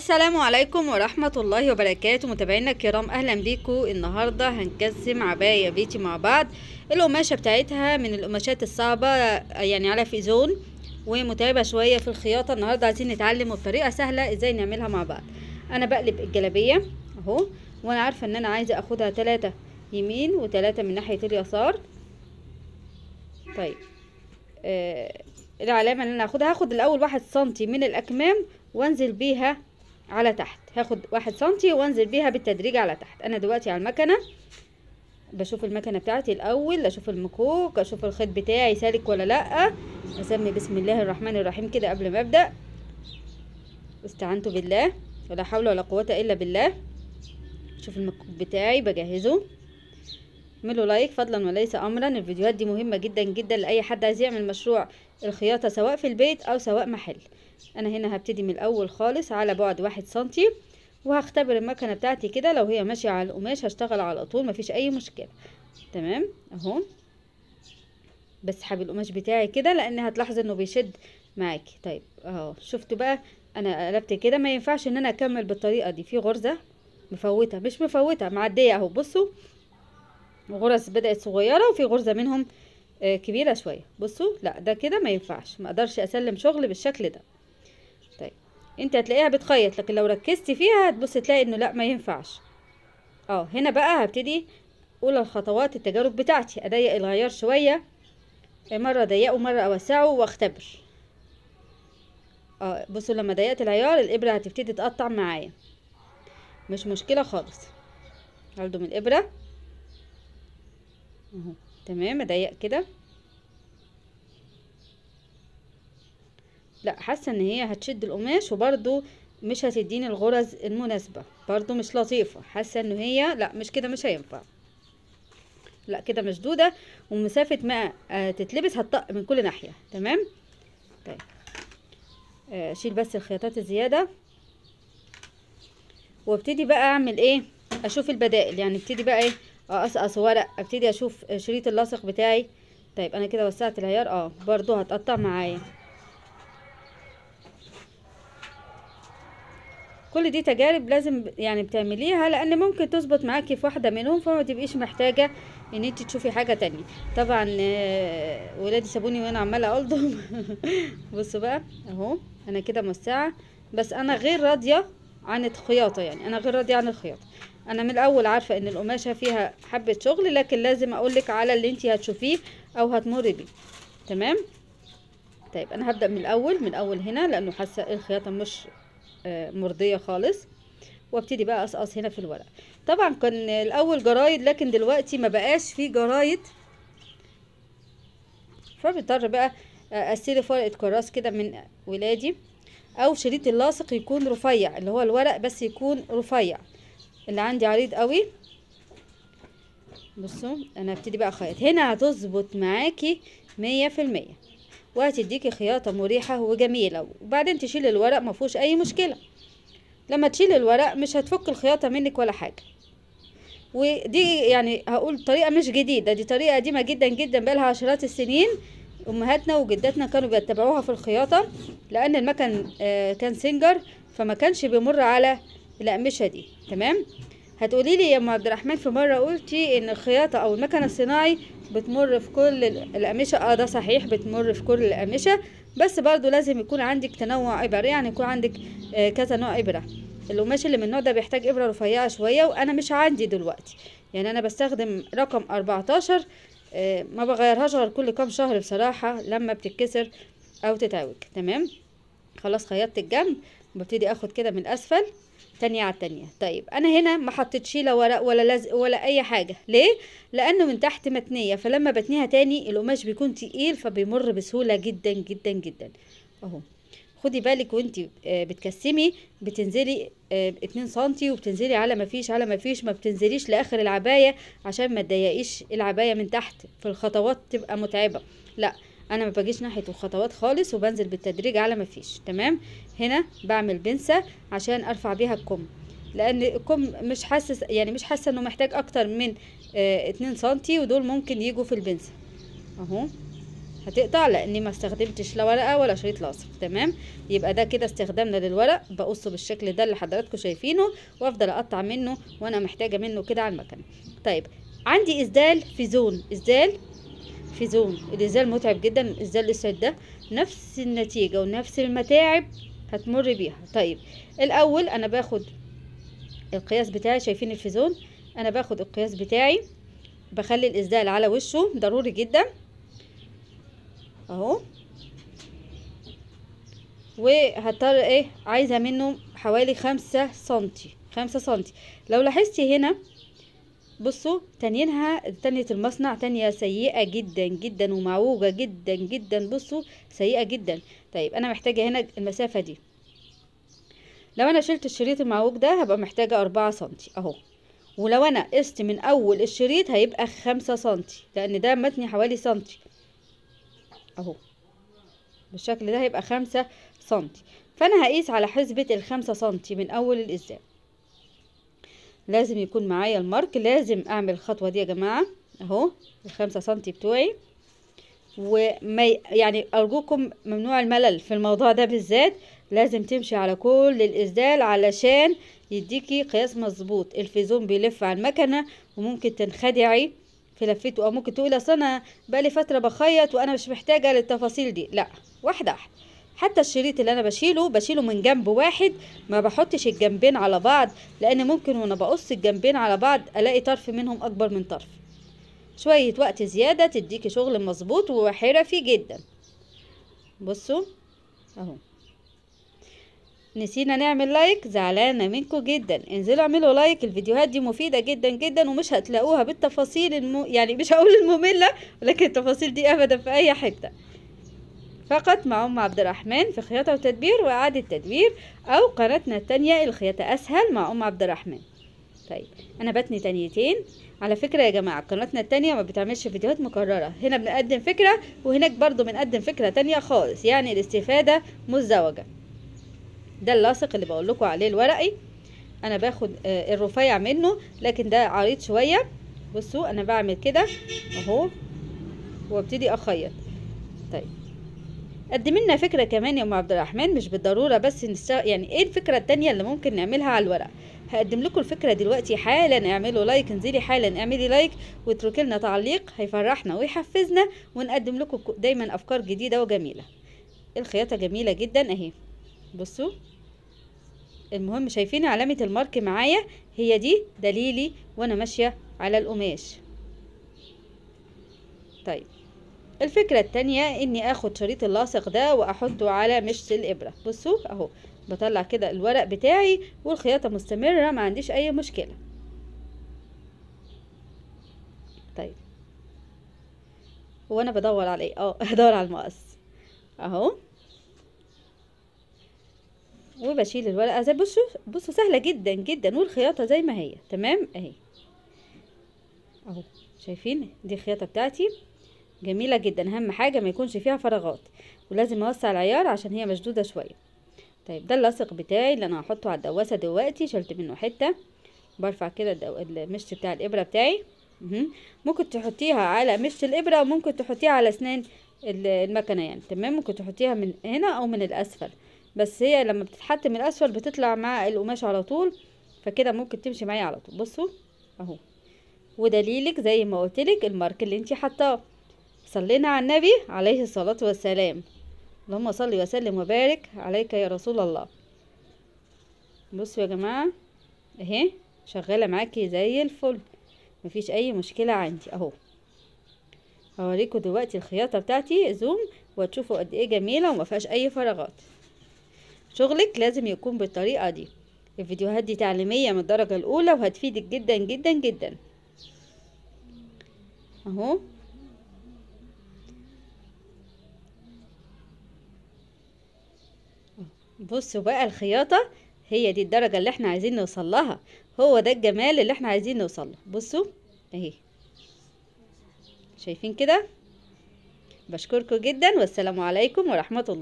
السلام عليكم ورحمة الله وبركاته. متابعينا الكرام أهلا بيكم النهاردة هنقسم عباية بيتي مع بعض. القماشة بتاعتها من القماشات الصعبة يعني على فيزون ومتعبة شوية في الخياطة. النهاردة عايزين نتعلم بطريقة سهلة إزاي نعملها مع بعض. أنا بقلب الجلابية أهو وأنا عارفة إن أنا عايزة أخدها تلاتة يمين وتلاتة من ناحية اليسار. طيب. آه العلامة اللي أنا هاخدها هاخد الأول واحد سنتي من الأكمام وأنزل بيها على تحت. هاخد واحد سنتي وانزل بيها بالتدريج على تحت. أنا دلوقتي على المكنة بشوف المكنة بتاعتي الأول أشوف المكوك أشوف الخيط بتاعي سالك ولا لأ. أسمي بسم الله الرحمن الرحيم كده قبل ما أبدأ. استعنت بالله ولا حول ولا قوة إلا بالله. شوف المكوك بتاعي بجهزه. اعملوا لايك فضلا وليس امرا. الفيديوهات دي مهمة جدا جدا لأي حد عايز يعمل مشروع الخياطة سواء في البيت أو سواء محل. أنا هنا هبتدي من الأول خالص على بعد واحد سنتي وهختبر المكنة بتاعتي كده. لو هي ماشية على القماش هشتغل على طول مفيش أي مشكلة. تمام؟ أهو. بسحب القماش بتاعي كده لأن هتلاحظ إنه بيشد معاكي طيب أهو. شفتوا بقى؟ أنا قلبت كده. ما ينفعش إن أنا أكمل بالطريقة دي. في غرزة مفوتة. مش مفوتة معدية أهو. بصوا. غرز بدأت صغيرة وفي غرزة منهم آه كبيرة شوية. بصوا لا ده كده ما ينفعش. ما أقدرش أسلم شغل بالشكل ده. طيب أنت هتلاقيها بتخيط لكن لو ركزتي فيها هتبص تلاقي إنه لا ما ينفعش. آه هنا بقى هبتدي اولى الخطوات التجارب بتاعتي. أضيق الغيار شوية مرة أضيقه ومره أوسعه وأختبر. آه بصوا لما ضيقت العيار الإبرة هتبتدي تقطع معايا. مش مشكلة خالص. هلضم الإبرة. اهو تمام اضيق كده. لا حاسة ان هي هتشد القماش وبرده مش هتديني الغرز المناسبة برضو مش لطيفة. حاسة ان هي لا مش كده مش هينفع. لا كده مشدودة ومسافة ما آه تتلبس هتطق من كل ناحية. تمام؟ طيب. اشيل آه بس الخياطات الزيادة. وابتدي بقى اعمل إيه؟ أشوف البدائل. يعني ابتدي بقى إيه؟ اقصقص ورق أبتدي أشوف شريط اللاصق بتاعي. طيب أنا كده وسعت العيار. آه برضو هتقطع معايا. كل دي تجارب لازم يعني بتعمليها لأن ممكن تظبط معاكي في واحدة منهم فما تبقيش محتاجة إن انت تشوفي حاجة تانية. طبعا ولادي سابوني وأنا عمالة ألضم. بصوا بقى أهو أنا كده موسعة. بس أنا غير راضية عن الخياطة يعني أنا غير راضية عن الخياطة. أنا من الأول عارفة إن القماشة فيها حبة شغل لكن لازم اقولك على اللي انت هتشوفيه أو هتمري بيه. تمام؟ طيب أنا هبدأ من الأول من اول هنا لأنه حاسة الخياطة مش مرضية خالص. وأبتدي بقى أقصقص هنا في الورق. طبعا كان الأول جرايد لكن دلوقتي ما بقاش في جرايد. فبضطر بقى استلف ورقه كراس كده من ولادي. أو شريط اللاصق يكون رفيع اللي هو الورق بس يكون رفيع. اللي عندي عريض قوي. بصوا أنا هبتدي بقى أخيط. هنا هتظبط معاكي مية في المية. وهتديكي خياطة مريحة وجميلة. وبعدين تشيل الورق مفهوش أي مشكلة. لما تشيل الورق مش هتفك الخياطة منك ولا حاجة. ودي يعني هقول طريقة مش جديدة. دي طريقة قديمة جدا جدا بقالها عشرات السنين. أمهاتنا وجداتنا كانوا بيتبعوها في الخياطة لأن المكن آه كان سنجر فما كانش بيمر على الاقمشة دي تمام؟ هتقولي لي يا أم عبد الرحمن في مرة قلتي إن الخياطة أو المكنة الصناعي بتمر في كل الأقمشة آه ده صحيح بتمر في كل الأقمشة بس برضو لازم يكون عندك تنوع إبر يعني يكون عندك آه كذا نوع إبرة. القماش اللي من النوع ده بيحتاج إبرة رفيعة شوية وأنا مش عندي دلوقتي. يعني أنا بستخدم رقم أربعتاشر آه ما بغيرهاش غير كل كام شهر بصراحة لما بتتكسر أو تتعوج تمام؟ خلاص خيطت الجنب. ببتدي آخد كده من اسفل تانية على التانية. طيب أنا هنا ما حطيتش لا ورق ولا لزق ولا أي حاجة. ليه؟ لأنه من تحت متنية فلما بتنيها تاني القماش بيكون تقيل فبيمر بسهولة جدا جدا جدا. أهو. خدي بالك وانت بتكسمي بتنزلي اتنين سنتي وبتنزلي على ما فيش على ما فيش ما بتنزليش لآخر العباية عشان ما تضيقيش العباية من تحت. في الخطوات تبقى متعبة. لا أنا ما باجيش ناحية الخطوات خالص وبنزل بالتدريج على ما فيش تمام؟ هنا بعمل بنسة عشان أرفع بيها الكم لأن الكم مش حاسس يعني مش حاسة إنه محتاج أكتر من آه اتنين سنتي ودول ممكن يجوا في البنسة. أهو. هتقطع لأني ما استخدمتش لا ورقة ولا شريط لاصق تمام؟ يبقى ده كده استخدامنا للورق. بقصه بالشكل ده اللي حضراتكم شايفينه وأفضل أقطع منه وأنا محتاجة منه كده على المكنة. طيب عندي اسدال فيزون اسدال فيزون الاسدال متعب جدا الاسدال الاسود ده نفس النتيجة ونفس المتاعب هتمر بيها. طيب الأول أنا باخد القياس بتاعي شايفين الفيزون أنا باخد القياس بتاعي بخلي الاسدال على وشه ضروري جدا. أهو. وهضطر إيه؟ عايزة منه حوالي خمسة سنتي خمسة سنتي. لو لاحظتي هنا بصوا تانيينها تانية المصنع تانية سيئة جدا جدا ومعوجة جدا جدا. بصوا سيئة جدا. طيب أنا محتاجة هنا المسافة دي. لو أنا شلت الشريط المعوج ده هبقى محتاجة أربعة سنتي أهو. ولو أنا قست من أول الشريط هيبقى خمسة سنتي لأن ده متني حوالي سنتي. أهو. بالشكل ده هيبقى خمسة سنتي. فأنا هقيس على حسبة الخمسة سنتي من أول الإزاز. لازم يكون معايا المارك. لازم أعمل الخطوة دي يا جماعة. أهو الخمسة سنتي بتوعي. وما يعني أرجوكم ممنوع الملل في الموضوع ده بالذات. لازم تمشي على كل الاسدال علشان يديكي قياس مظبوط. الفيزون بيلف على المكنة وممكن تنخدعي في لفته أو ممكن تقولي أصل أنا بقالي فترة بخيط وأنا مش محتاجة للتفاصيل دي. لا واحدة واحدة. حتى الشريط اللي أنا بشيله بشيله من جنب واحد ما بحطش الجنبين على بعض لأن ممكن وأنا بقص الجنبين على بعض ألاقي طرف منهم أكبر من طرف. شوية وقت زيادة تديكي شغل مظبوط وحرفي جدا. بصوا أهو. نسينا نعمل like؟ زعلانة منكم جدا. انزلوا اعملوا like الفيديوهات دي مفيدة جدا جدا ومش هتلاقوها بالتفاصيل الم... يعني مش هقول المملة ولكن التفاصيل دي ابدا في أي حتة. فقط مع أم عبد الرحمن في خياطة وتدبير وإعادة تدبير أو قناتنا التانية الخياطه أسهل مع أم عبد الرحمن. طيب أنا بتني تانيتين. على فكرة يا جماعة قناتنا التانية ما بتعملش فيديوهات مكررة. هنا بنقدم فكرة وهناك برضو بنقدم فكرة تانية خالص يعني الاستفادة مزدوجة. ده اللاصق اللي بقول لكم عليه الورقي. أنا باخد آه الرفيع منه لكن ده عريض شوية. بصوا أنا بعمل كده أهو وابتدي أخيط. قدم لنا فكرة كمان يا أم عبد الرحمن مش بالضرورة بس نشتغل يعني إيه الفكرة التانية اللي ممكن نعملها على الورق؟ هقدم لكم الفكرة دلوقتي حالا اعملوا like انزلي حالا اعملي like واتركي لنا تعليق هيفرحنا ويحفزنا ونقدم لكم دايما أفكار جديدة وجميلة. الخياطة جميلة جدا أهي. بصوا المهم شايفين علامة المارك معايا؟ هي دي دليلي وأنا ماشية على القماش. طيب. الفكرة التانية إني آخد شريط اللاصق ده وأحطه على مشط الإبرة. بصوا أهو بطلع كده الورق بتاعي والخياطة مستمرة ما عنديش أي مشكلة. طيب. وأنا بدور على إيه؟ آه بدور على المقص. أهو. وبشيل الورقة زي بصوا بصوا سهلة جدا جدا والخياطة زي ما هي. تمام؟ أهي. أهو. شايفين؟ دي الخياطة بتاعتي. جميلة جدا. أهم حاجة ما يكونش فيها فراغات ولازم اوسع العيار عشان هي مشدودة شوية. طيب ده اللاصق بتاعي اللي أنا هحطه على الدواسة دلوقتي. شلت منه حتة برفع كده. المشط بتاع الإبرة بتاعي. ممكن تحطيها على مشط الإبرة وممكن تحطيها على أسنان المكنة يعني. تمام؟ ممكن تحطيها من هنا أو من الأسفل. بس هي لما بتتحط من الأسفل بتطلع مع القماش على طول فكده ممكن تمشي معايا على طول. بصوا أهو. ودليلك زي ما قلتلك المارك اللي انتي حطاه. صلينا على النبي عليه الصلاة والسلام. اللهم صل وسلم وبارك عليك يا رسول الله. بصوا يا جماعة اهي شغالة معاكي زي الفل. مفيش أي مشكلة عندي أهو. هوريكم دلوقتي الخياطة بتاعتي زوم وتشوفوا قد إيه جميلة وما فيهاش أي فراغات. شغلك لازم يكون بالطريقة دي. الفيديوهات دي تعليمية من الدرجة الأولى وهتفيدك جدا جدا جدا. أهو. بصوا بقى الخياطة هي دي الدرجة اللي إحنا عايزين نوصل لها. هو ده الجمال اللي إحنا عايزين نوصل له. بصوا اهي شايفين كده؟ بشكركم جدا والسلام عليكم ورحمة الله.